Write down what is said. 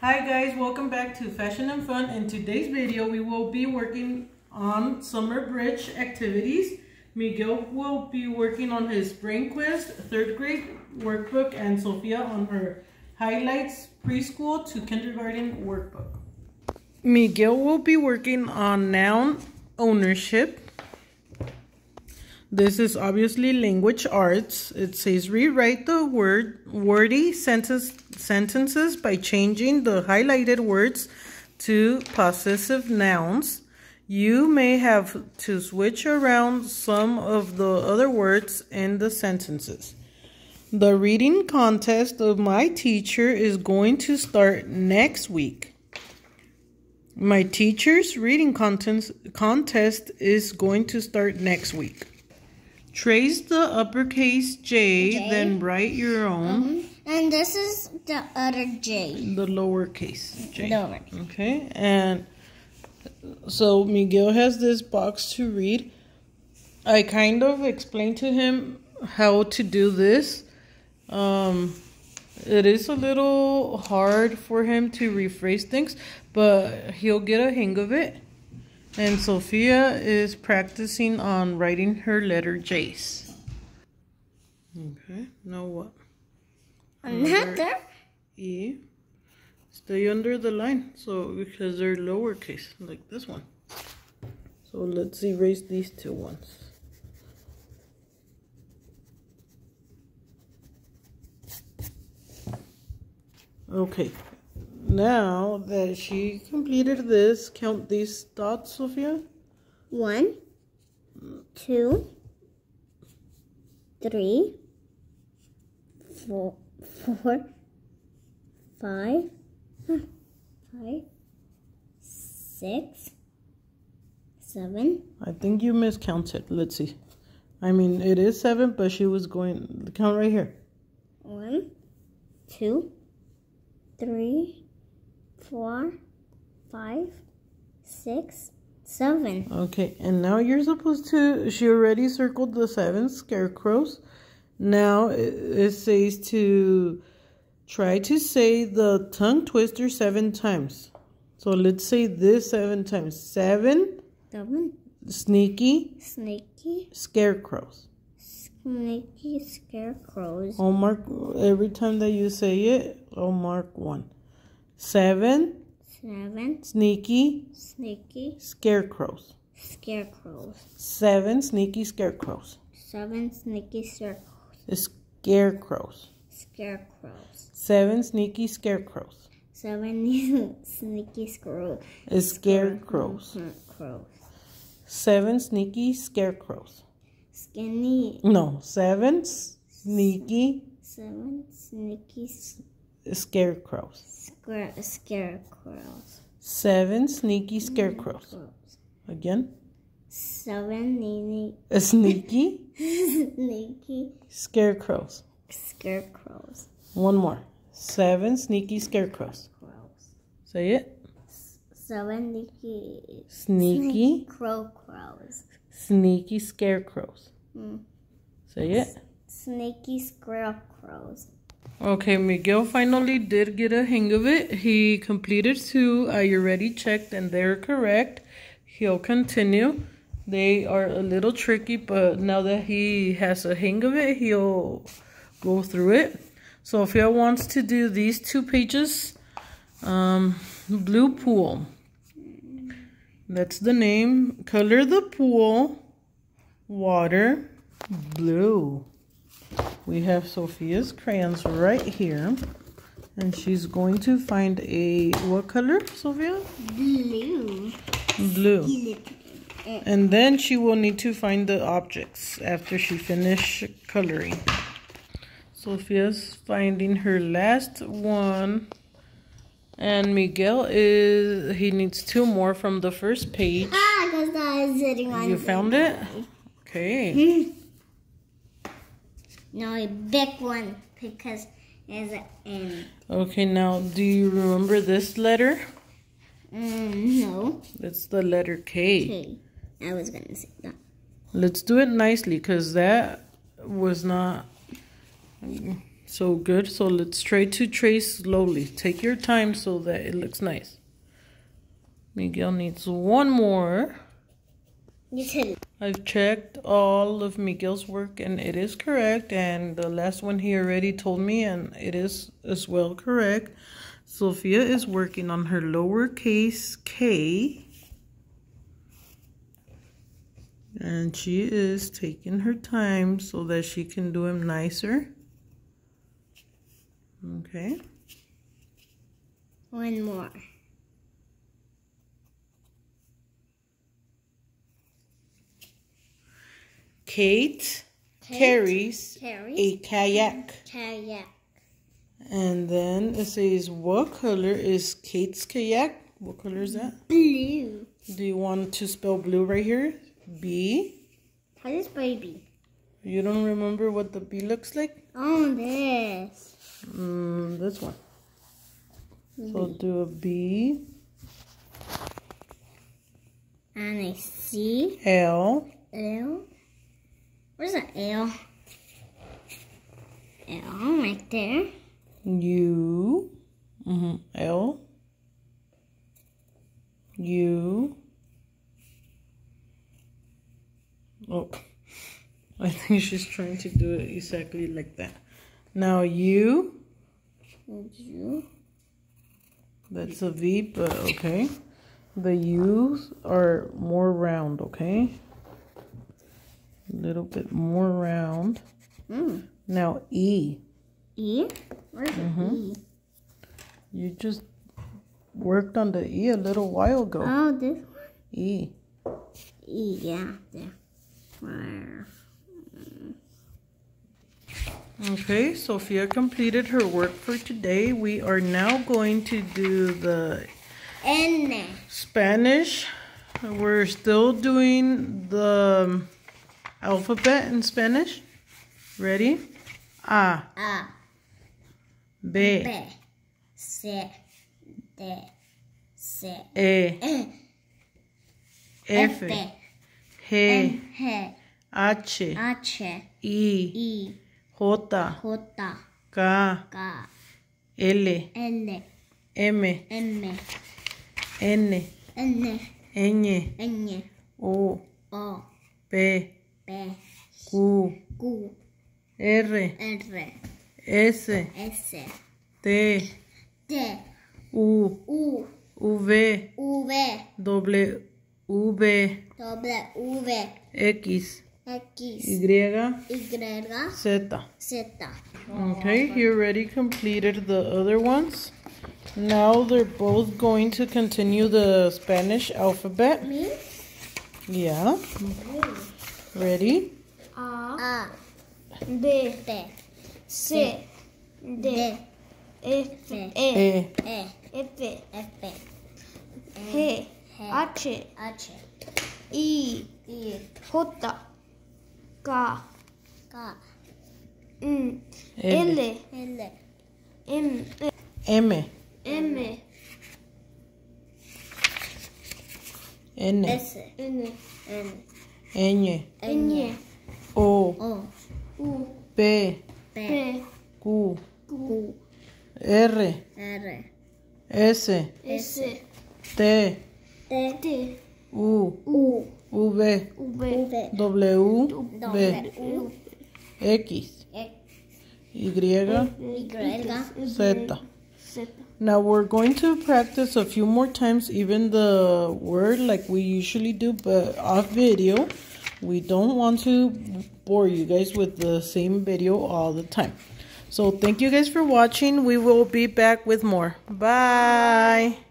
Hi guys, welcome back to Fashion and Fun. In today's video, we will be working on summer bridge activities. Miguel will be working on his Brain Quest third grade workbook and Sophia on her highlights preschool to kindergarten workbook. Miguel will be working on noun ownership. This is obviously language arts. It says rewrite the word wordy sentence sentences by changing the highlighted words to possessive nouns. You may have to switch around some of the other words in the sentences. The reading contest of my teacher is going to start next week. My teacher's reading contest, contest is going to start next week. Trace the uppercase J, J. then write your own, Mhm. And this is the other J. the lowercase J. Lower. Okay, and so Miguel has this box to read. I kind of explained to him how to do this. Um, it is a little hard for him to rephrase things, but he'll get a hang of it. And Sophia is practicing on writing her letter J's. Okay, now what? Another. E. Stay under the line. So because they're lowercase, like this one. So let's erase these two ones. Okay. Now that she completed this, count these dots, Sophia. One, two, three, four, four, five, five, six, seven, I think you miscounted. Let's see. I mean, it is seven, but she was going count right here. one, two, three, four, five, six, seven. Okay, and now you're supposed to. She already circled the seven scarecrows. Now it, it says to try to say the tongue twister seven times. So let's say this seven times. Seven Seven. sneaky Sneaky, scarecrows. sneaky scarecrows. I'll mark every time that you say it. I'll mark one. Seven Seven sneaky sneaky scarecrows. scarecrows. Seven sneaky scarecrows. Seven sneaky scar- Scarecrows. scarecrows. Seven sneaky scarecrows. Seven sneaky Scarecrows. crows. Seven sneaky scarecrows. Skinny No, seven sneaky seven sneaky scarecrows. scare scarecrows. Seven sneaky scarecrows. Crows. Again. Seven sneaky Sneaky sneaky scarecrows. scarecrows. One more. Seven sneaky scarecrows. Crows. Say it. Seven sneaky Sneaky, crow crows. sneaky scarecrows. Mm. Say it. Sneaky scarecrows. Okay, Miguel finally did get a hang of it. He completed two. I already checked and they're correct. He'll continue. They are a little tricky, but now that he has a hang of it, he'll go through it. Sophia wants to do these two pages. Um, blue pool. That's the name. Color the pool. Water. Blue. We have Sophia's crayons right here. And she's going to find a, what color, Sophia? Blue. Blue. And then she will need to find the objects after she finish coloring. Sophia's finding her last one. And Miguel is, he needs two more from the first page. Ah, because I was sitting on You found it? Okay. No, a big one because there's an end. Okay, now do you remember this letter? Mm, no. It's the letter K. Okay. I was gonna say that. Let's do it nicely because that was not So good. So let's try to trace slowly. Take your time so that it looks nice. Miguel needs one more. I've checked all of Miguel's work and it is correct. And the last one he already told me and it is as well correct. Sophia is working on her lowercase k. And she is taking her time so that she can do him nicer. Okay. One more. Kate, Kate carries carries a kayak. kayak. And then it says, what color is Kate's kayak? What color is that? Blue. Do you want to spell blue right here? B. How does baby? You don't remember what the B looks like? Oh, this. Mm, this one. So do a B, And a C. L, L. Where's the L? L right there. U, mm-hmm, L, U. Oh, I think she's trying to do it exactly like that. Now U, U. that's a V, but okay. The U's are more round, okay? A little bit more round. Mm. Now E. E. Where's the E? You just worked on the E a little while ago. Oh, this one. E. E. Yeah? Okay, Sophia completed her work for today. We are now going to do the N. Spanish. We're still doing the alphabet in Spanish. Ready? A, A. B, B. C. D. C. E, E. F, F. G, H. H, H. I, I. J, J. K, K. L, L. M, M. N, N. Ñ, N. O, O. P, P. Q, Q. R, R. S, S. T, T. U, U. V, V. W, V, W. X, X. Y, Y. Z. Z. Okay, you already completed the other ones. Now they're both going to continue the Spanish alphabet. Me? Yeah. Mm-hmm. Ready? A. B. B. C. D. F. E. E, E. F, F. G, H, H. I, I. J, K, K. N, L, L, L. M, M, M, N, S. N, N. Ñ, Ñ, O, O. U, P, P. Q, Q. R, R. S, S, T, T. T, U, U. V, V, V. W, V. X, X. Y, Y. Z. Z. Now we're going to practice a few more times, even the word like we usually do, but off video. We don't want to bore you guys with the same video all the time. So thank you guys for watching. We will be back with more. Bye.